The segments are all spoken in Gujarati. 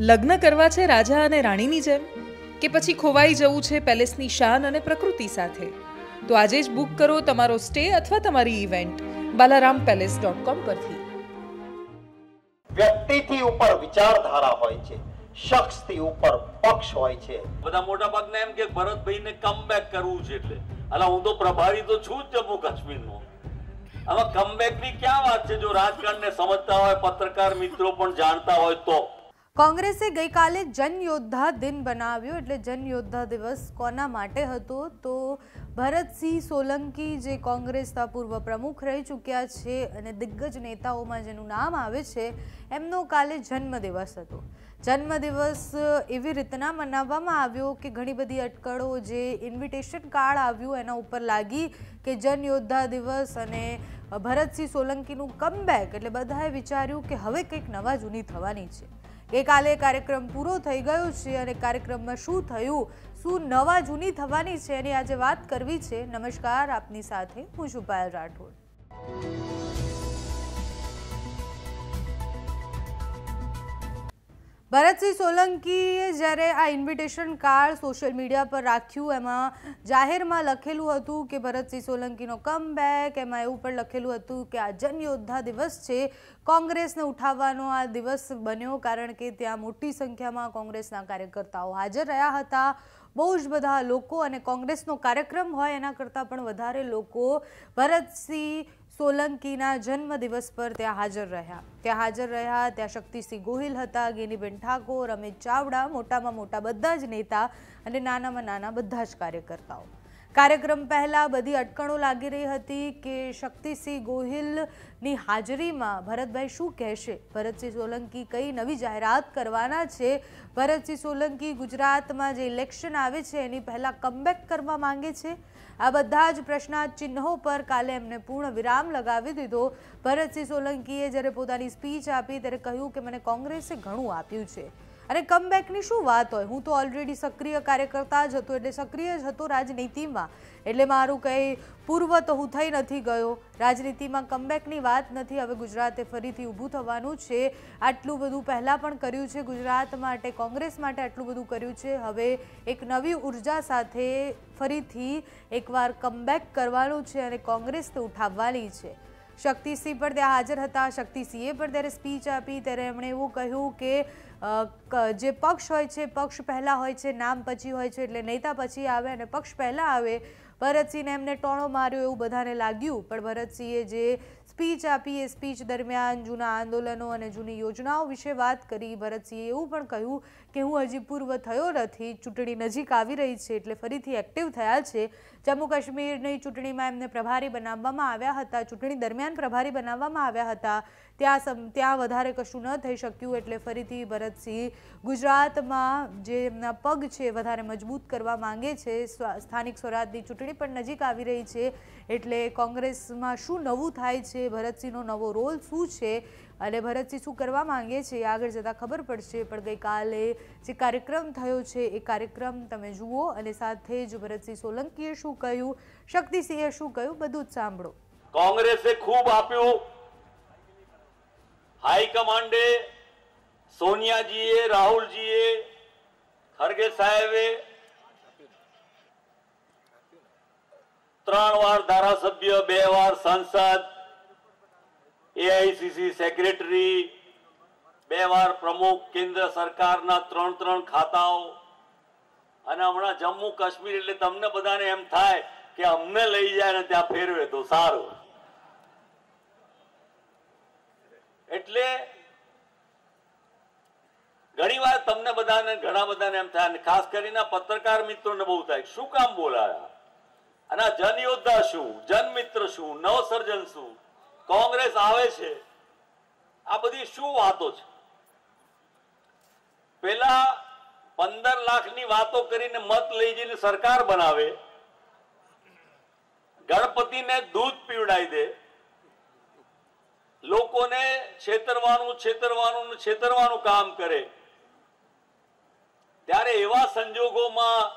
લગ્ન કરવા છે રાજા અને રાણીની જેમ? કે પછી ખોવાઈ જવું છે પેલેસની શાન અને પ્રકૃતિ સાથે? તો આજે જ બુક કરો તમારો સ્ટે અથવા તમારી event Balaram palace dot com પરથી. વ્યક્તિથી ઉપર વિચારધારા હોય છે શખ્સથી ઉપર પક્ષ હોય છે. બધા મોટા ભાગના એમ કે ભરતભાઈને કમબેક કરવું છે એટલે. અલા હું તો પ્રભારી તો છું જ જમ્મુ કાશ્મીરનો. આમાં કમબેકની ક્યાં વાત છે? જો રાજકારણને સમજતા હોય પત્રકાર મિત્રો પણ જાણતા હોય તો. કોંગ્રેસે ગઈકાલે જન યોદ્ધા દિન બનાવ્યો, એટલે જન યોદ્ધા દિવસ કોના માટે હતો? તો ભરતસિંહ સોલંકી જે કોંગ્રેસના પૂર્વ પ્રમુખ રહી ચૂક્યા છે અને દિગ્ગજ નેતાઓમાં જેનું નામ આવે છે, એમનો કાલે જન્મદિવસ હતો. જન્મદિવસ એવી રીતના મનાવવામાં આવ્યો કે ઘણી બધી અટકળો, જે ઇન્વિટેશન કાર્ડ આવ્યું એના ઉપર લાગી કે જન યોદ્ધા દિવસ અને ભરતસિંહ સોલંકીનું કમબેક એટલે બધાએ વિચાર્યું કે હવે કંઈક નવા જૂની થવાની છે. ગઈકાલે કાર્યક્રમ પૂરો થઈ ગયો છે અને કાર્યક્રમમાં શું થયું, શું નવા જૂની થવાની છે એની આજે વાત કરવી છે. નમસ્કાર, આપની સાથે હું પાયલ રાઠોડ. ભરતસિંહ સોલંકીએ જ્યારે આ ઇન્વિટેશન કાર્ડ સોશિયલ મીડિયા પર રાખ્યું, એમાં જાહેરમાં લખેલું હતું કે ભરતસિંહ સોલંકીનો કમબેક એમાં એવું પણ લખેલું હતું કે આ જનયોદ્ધા દિવસ છે. કોંગ્રેસને ઉઠાવવાનો આ દિવસ બન્યો કારણ કે ત્યાં મોટી સંખ્યામાં કોંગ્રેસના કાર્યકર્તાઓ હાજર રહ્યા હતા. બહુ જ બધા લોકો અને કોંગ્રેસનો કાર્યક્રમ હોય એના કરતાં પણ વધારે લોકો ભરતસિંહ સોલંકીના જન્મદિવસ પર ત્યાં હાજર રહ્યા. ત્યાં હાજર રહ્યા, ત્યાં શક્તિસિંહ ગોહિલ હતા, ગેનીબેન ઠાકોર, અમિત ચાવડા, મોટામાં મોટા બધા જ નેતા અને નાનામાં નાના બધા જ કાર્યકર્તાઓ. કાર્યક્રમ પહેલાં બધી અટકણો લાગી રહી હતી કે શક્તિસિંહ ગોહિલની હાજરીમાં ભરતભાઈ શું કહેશે? ભરતસિંહ સોલંકી કઈ નવી જાહેરાત કરવાના છે? ભરતસિંહ સોલંકી ગુજરાતમાં જે ઇલેક્શન આવે છે, એની પહેલાં કમબેક કરવા માંગે છે? આ બધા જ પ્રશ્નાચિહ્નો પર કાલે એમને પૂર્ણ વિરામ લગાવી દીધો. ભરતસિંહ સોલંકીએ જ્યારે પોતાની સ્પીચ આપી ત્યારે કહ્યું કે મને કોંગ્રેસે ઘણું આપ્યું છે. અને કમબેકની શું વાત હોય? હું તો ઓલરેડી સક્રિય કાર્યકર્તા જ હતો, એટલે સક્રિય જ હતો રાજનીતિમાં. એટલે મારું કંઈ પૂર્વ તો હું થઈ નથી ગયો. રાજનીતિમાં કમબેકની વાત નથી, હવે ગુજરાતે ફરીથી ઊભું થવાનું છે. આટલું બધું પહેલાં પણ કર્યું છે ગુજરાત માટે, કોંગ્રેસ માટે આટલું બધું કર્યું છે. હવે એક નવી ઊર્જા સાથે ફરીથી એકવાર કમબેક કરવાનું છે અને કોંગ્રેસ તો ઉઠાવવાની છે. શક્તિસિંહ પણ ત્યાં હાજર હતા. શક્તિસિંહે પણ ત્યારે સ્પીચ આપી. ત્યારે એમણે એવું કહ્યું કે, જે પક્ષ હોય છે, પક્ષ પહેલાં હોય છે, નામ પછી હોય છે, એટલે નેતા પછી આવે અને પક્ષ પહેલાં આવે. ભરતસિંહને એમને ટોણો માર્યો એવું બધાને લાગ્યું. પણ ભરતસિંહે જે સ્પીચ આપી એ સ્પીચ દરમિયાન જૂના આંદોલનો અને જૂની યોજનાઓ વિશે વાત કરી. ભરતસિંહે એવું પણ કહ્યું કે હું હજી પૂર્વ થયો નથી. ચૂંટણી નજીક આવી રહી છે એટલે ફરીથી એક્ટિવ થયા છે. જમ્મુ કાશ્મીરની ચૂંટણીમાં એમને પ્રભારી બનાવવામાં આવ્યા હતા. ચૂંટણી દરમિયાન પ્રભારી બનાવવામાં આવ્યા હતા. ત્યાં ત્યાં વધારે કશું ન થઈ શક્યું એટલે ફરીથી ભરતસિંહ ગુજરાતમાં જે એમના પગ છે વધારે મજબૂત કરવા માંગે છે સ્થાનિક સ્વરાજની ચૂંટણી પણ નજીક આવી રહી છે એટલે કોંગ્રેસમાં શું નવું થાય છે, ભરતસિંહનો નવો રોલ શું છે અને ભરતસિંહ શું કરવા માંગે છે આગળ જતાં ખબર પડશે. પણ ગઈકાલે જે કાર્યક્રમ થયો છે એ કાર્યક્રમ તમે જુઓ અને સાથે જ ભરતસિંહ સોલંકીએ શું કહ્યું, શક્તિસિંહે શું કહ્યું, બધું જ સાંભળો. કોંગ્રેસે ખૂબ આપ્યું હાઈકમાન્ડે સોનિયાજીએ, રાહુલજીએ, ખરગે સાહેબે ત્રણ વાર ધારાસભ્ય, બે વાર સાંસદ એઆઈસીસી સેક્રેટરી, બે વાર પ્રમુખ, કેન્દ્ર સરકારના ત્રણ ત્રણ ખાતાઓ. અને હમણાં જમ્મુ કાશ્મીર એટલે તમને બધાને એમ થાય કે અમને લઈ જાય ને ત્યાં ફેરવે તો સારું. એટલે ઘણી વાર તમને બધાને, ઘણા બધાને એમ થાય ખાસ કરીને પત્રકાર મિત્રોને બહુ થાય. શું કામ બોલાયા? અને આ જનયોદ્ધા શું? જનમિત્ર શું? નવસર્જન શું? કોંગ્રેસ આવે છે? આ બધી શું વાતો છે? પેલા પંદર લાખની વાતો કરીને મત લઈ જઈને સરકાર બનાવે. ગણપતિને દૂધ પીવડાવી દે. લોકોને છેતરવાનું છેતરવાનું છેતરવાનું કામ કરે. ત્યારે એવા સંજોગોમાં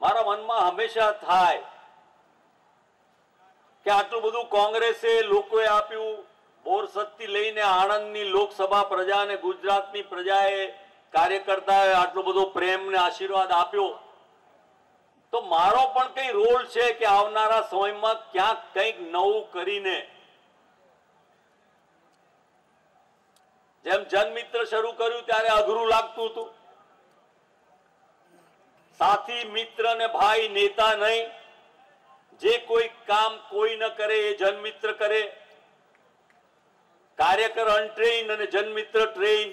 મારા મનમાં હંમેશા થાય કે આટલું બધું કોંગ્રેસે લોકોએ આપ્યું બોરસદથી લઈને આણંદની લોકસભા પ્રજા અને ગુજરાતની પ્રજાએ કાર્યકર્તાએ આટલો બધો પ્રેમ ને આશીર્વાદ આપ્યો. તો મારો પણ કઈ રોલ છે કે આવનારા સમયમાં ક્યાંક કંઈક નવું કરીને જેમ જનમિત્ર શરૂ કર્યું ત્યારે અઘરું લાગતું હતું. સાથી, મિત્ર ને ભાઈ, નેતા નહીં. જે કોઈ કામ કોઈ ન કરે એ જનમિત્ર કરે. કાર્યકર અનટ્રેન અને જનમિત્ર ટ્રેન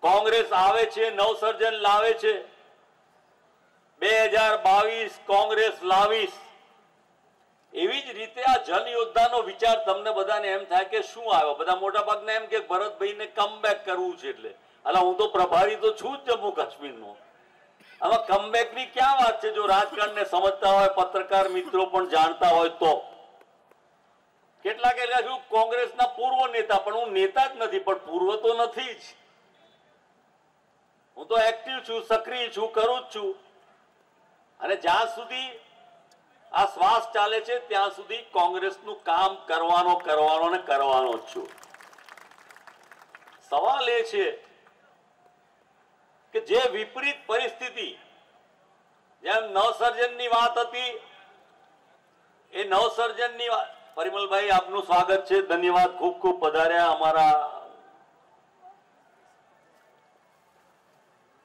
કોંગ્રેસ આવે છે, નવસર્જન લાવે છે. બે હજાર બાવીસ કોંગ્રેસ લાવીશ. એવી જ રીતે આ જન યોદ્ધાનો વિચાર તમને બધાને એમ થાય કે શું આવ્યો? બધા મોટા ભાગને એમ કે ભરતભાઈને કમબેક કરવું છે એટલે. અલા, હું તો પ્રભારી તો છું જ જમ્મુ કાશ્મીરનો. આમાં કમબેકની ક્યાં વાત છે? જો રાજકારણને સમજતા હોય, પત્રકાર મિત્રો પણ જાણતા હોય તો. કેટલાક એટલે શું કોંગ્રેસના પૂર્વ નેતા, પણ હું નેતા જ નથી, પણ પૂર્વ તો નથી જ. હું તો એક્ટિવ છું, સક્રિય છું, કરું જ છું. અને જ્યાં સુધી આ શ્વાસ ચાલે છે, ત્યાં સુધી કોંગ્રેસનું કામ કરવાનો કરવાનો ને કરવાનો જ છું. સવાલ એ છે કે જે વિપરીત પરિસ્થિતિ, જેમ નવસર્જનની વાત હતી, એ નવસર્જનની વાત, પરિમલભાઈ, આપનું સ્વાગત છે. ધન્યવાદ ખૂબ ખૂબ પધાર્યા અમારા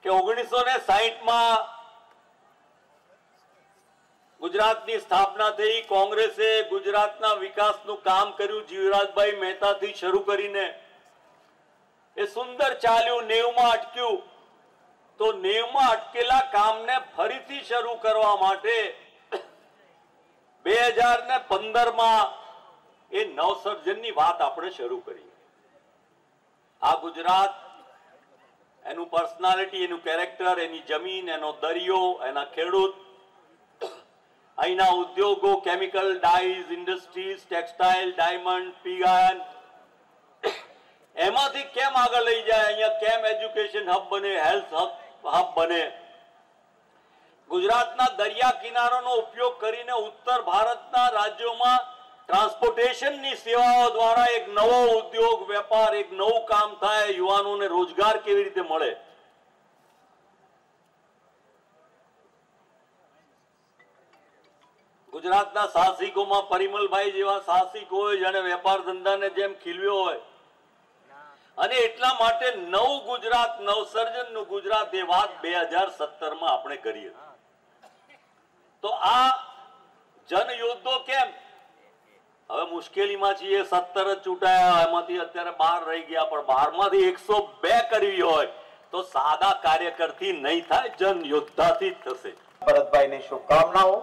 કે ઓગણીસો ને સાહીઠમાં ગુજરાતની સ્થાપના થઈ, કોંગ્રેસે ગુજરાતના વિકાસનું કામ કર્યું, જીવરાજભાઈ મહેતાથી શરૂ કરીને. એ સુંદર ચાલ્યું, નેવમાં અટક્યું. તો નેવમાં અટકેલા કામને ફરીથી શરૂ કરવા માટે બે હજાર ને પંદરમાં એ નવસર્જનની વાત આપણે શરૂ કરી. આ ગુજરાત, એનું પર્સનાલિટી એનું કેરેક્ટર એની જમીન, એનો દરિયો, એના ખેડૂત અહીંના ઉદ્યોગો chemical dyes industries textile diamond પીગાયન એમાંથી કેમ આગળ લઈ જાય? અહીંયા કેમ એજ્યુકેશન હબ બને હેલ્થ હબ બને? ગુજરાતના દરિયા કિનારાનો ઉપયોગ કરીને ઉત્તર ભારતના રાજ્યોમાં ટ્રાન્સપોર્ટેશનની સેવાઓ દ્વારા એક નવો ઉદ્યોગ, વેપાર, એક નવું કામ થાય, યુવાનોને રોજગાર કેવી રીતે મળે? ગુજરાતના સાહસિકોમાં પરિમલભાઈ જેવા સાહસિકો જેને વેપાર ધંધાને જેમ ખીલવ્યો હોય, અને એટલા માટે નવ ગુજરાત, નવસર્જનનું ગુજરાત એ વાત બે હજાર સત્તરમાં આપણે કરી તો આ જનયોદ્ધો કેમ? હવે મુશ્કેલીમાં છીએ, સત્તર જ ચૂંટાયા, એમાંથી અત્યારે બાર રહી ગયા, પણ બારમાંથી એકસો બે કરવી હોય, તો સાદા કાર્યકરથી નહીં થાય જન યોદ્ધાથી જ થશે. ભરતભાઈને શુભકામનાઓ.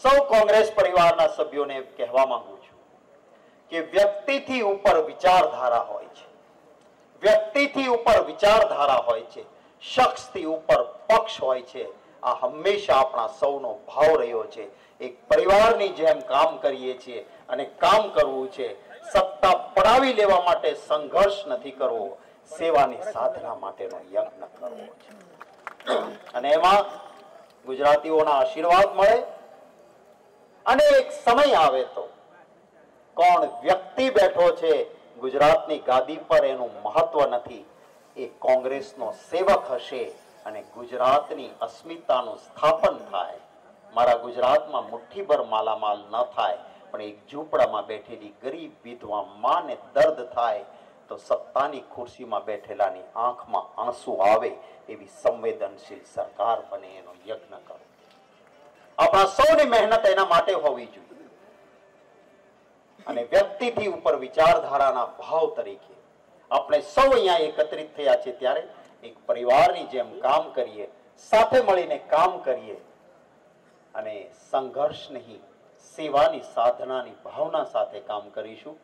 સૌ કોંગ્રેસ પરિવારના સભ્યોને કહેવા માંગુ છું કે વ્યક્તિથી ઉપર વિચારધારા હોય છે. વ્યક્તિથી ઉપર વિચારધારા હોય છે. શખ્સથી ઉપર પક્ષ હોય છે. આ હંમેશા આપણા સૌનો ભાવ રહ્યો છે. એક પરિવારની જેમ કામ કરીએ છીએ અને કામ કરવું છે. સત્તા પડાવી લેવા માટે સંઘર્ષ નથી કરવો. સેવાની સાધના માટેનો યજ્ઞ કરવો છે. અને એમાં ગુજરાતીઓના આશીર્વાદ મળે અને એક સમય આવે તો. કોણ વ્યક્તિ બેઠો છે ગુજરાતની ગાદી પર એનું મહત્વ નથી, એ કોંગ્રેસનો સેવક હશે અને ગુજરાતની અસ્મિતાનું સ્થાપન થાય. મારા ગુજરાતમાં મુઠ્ઠીભર માલામાલ ન થાય, પણ એક ઝૂંપડામાં બેઠેલી ગરીબ વિધવા માને દર્દ થાય, તો સત્તાની ખુરશીમાં બેઠેલાની આંખમાં આંસુ આવે, એવી સંવેદનશીલ સરકાર બને એનો યજ્ઞ કરો. આપણા સૌની મહેનત એના માટે હોવી જોઈએ. અને વ્યક્તિથી ઉપર વિચારધારાના ભાવ તરીકે આપણે સૌ અહીંયા એકત્રિત થયા છે ત્યારે એક પરિવારની જેમ કામ કરીએ, સાથે મળીને કામ કરીએ અને સંઘર્ષ નહીં, સેવાની સાધનાની ભાવના સાથે કામ કરીશું.